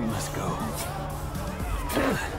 We must go.